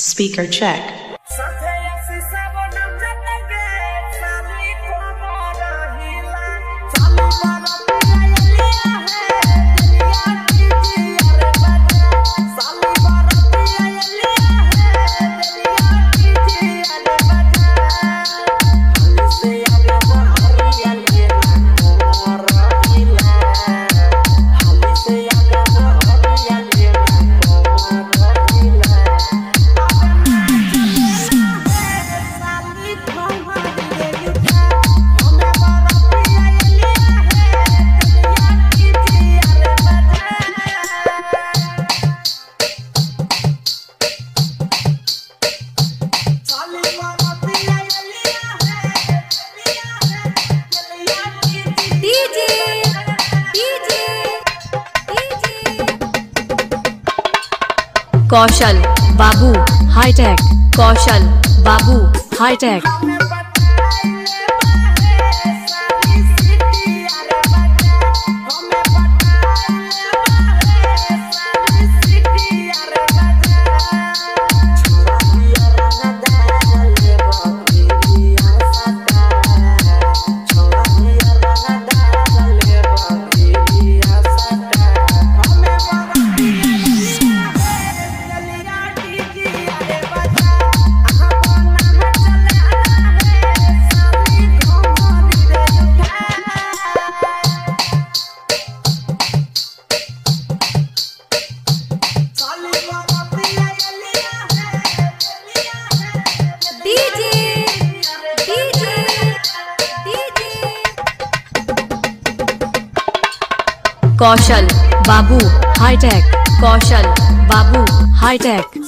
Speaker check. Kaushal Babu hitech Kaushal Babu hitech Kaushal Babu hitech Kaushal Babu hitech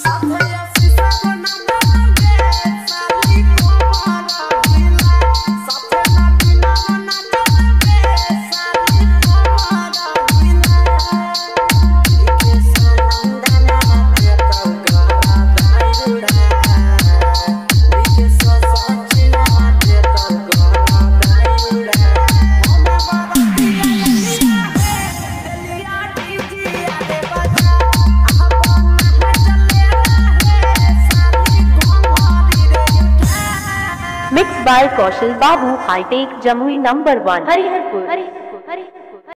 bye Kaushal Babu hitech Jamui number one Hariharpur Hariharpur. Hariharpur.